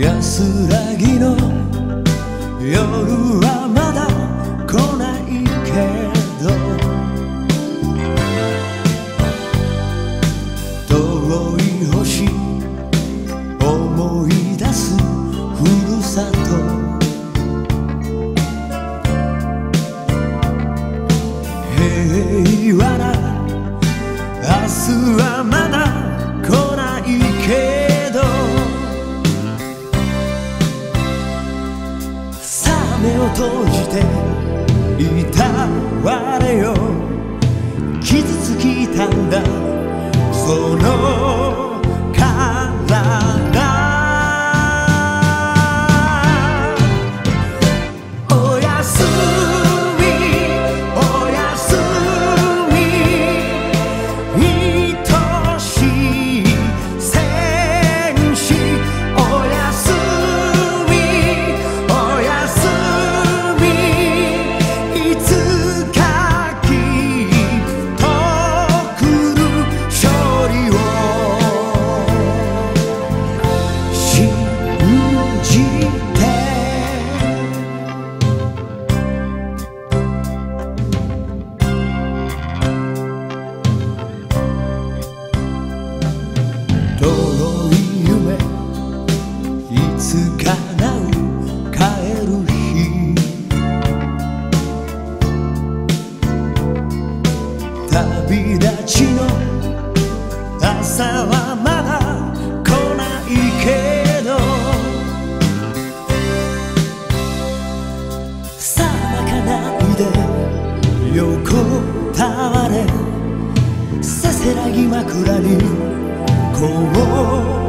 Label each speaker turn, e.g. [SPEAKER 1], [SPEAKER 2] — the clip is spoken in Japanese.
[SPEAKER 1] 安らぎの夜はまだ来ないけど遠い星思い出すふるさと。平和な明日はまだ閉じていたわれよ。傷つきたんだ。朝はまだ来ないけど。さあ泣かないで横たわれ。せせらぎ枕にこう